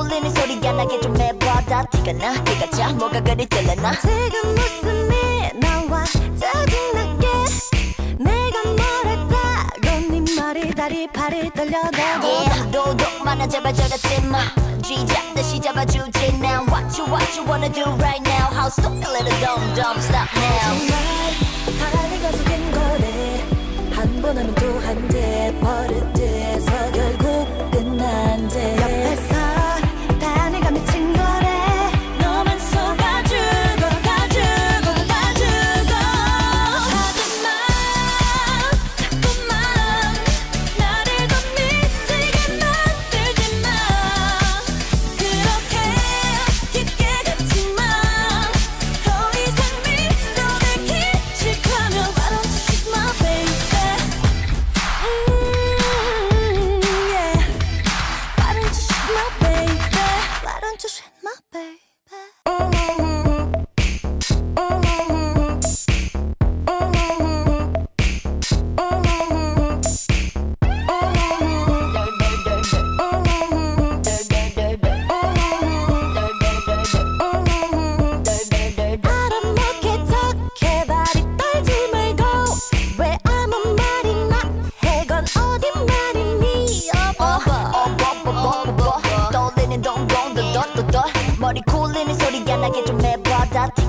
소리가 나게 좀 해봐 다 티가 나 티가 자 뭐가 그리 들려나? 지금 웃음이 나와 짜증나게. 내가 뭐랬다고 네 말이 다리 팔이 떨려도 Yeah 도도 많아 제발 저러지 마. 쥐잡 다시 잡아주지 now. What you what you wanna do right now? How stupid little dumb dumb stop now. 정말 하나가 속인 거네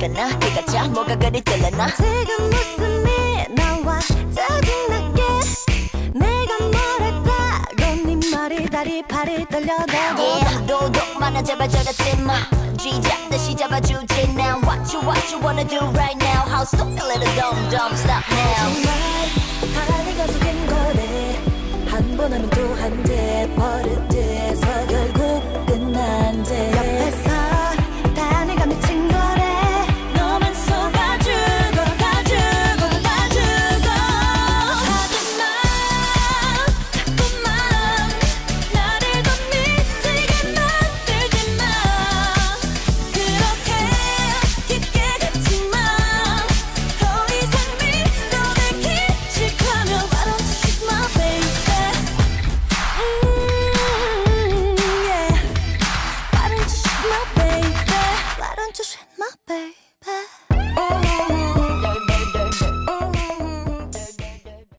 해봐다 티가 나? 티가 자 뭐가 그리 들려나? 지금 웃음이 나와 짜증나게. 내가 뭐랬다고 네 말이 다리 팔이 떨려도. Yeah. 도도 많아 제발 저러지 마 쥐잡 다시 잡아주지 now. What you what you wanna do right now? How stupid little dumb dumb stop now? 정말 하나가 속인 거네. 한 번 하면 또 한대 my baby.